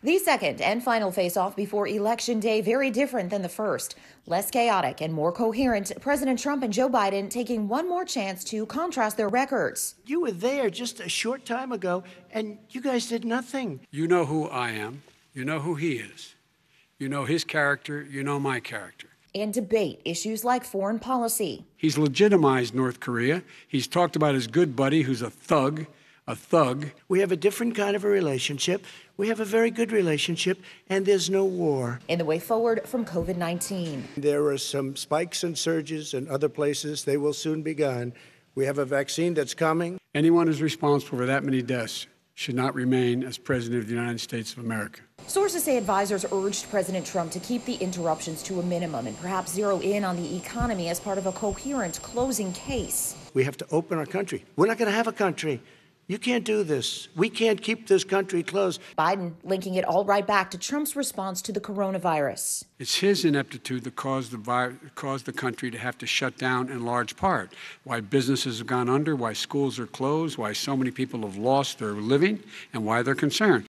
The second and final face off before Election Day, very different than the first. Less chaotic and more coherent. President Trump and Joe Biden taking one more chance to contrast their records. You were there just a short time ago, and you guys did nothing. You know who I am, you know who he is, you know his character, you know my character. And debate issues like foreign policy. He's legitimized North Korea. He's talked about his good buddy who's a thug a thug. We have a different kind of a relationship. We have a very good relationship, and there's no war. In the way forward from COVID 19. There are some spikes and surges in other places. They will soon be gone. We have a vaccine that's coming. Anyone who's responsible for that many deaths should not remain as President of the United States of America. Sources say advisors urged President Trump to keep the interruptions to a minimum and perhaps zero in on the economy as part of a coherent closing case. We have to open our country. We're not going to have a country you can't do this. We can't keep this country closed. Biden linking it all right back to Trump's response to the coronavirus. It's his ineptitude that caused the, vi- caused the country to have to shut down in large part. Why businesses have gone under, why schools are closed, why so many people have lost their living, and why they're concerned.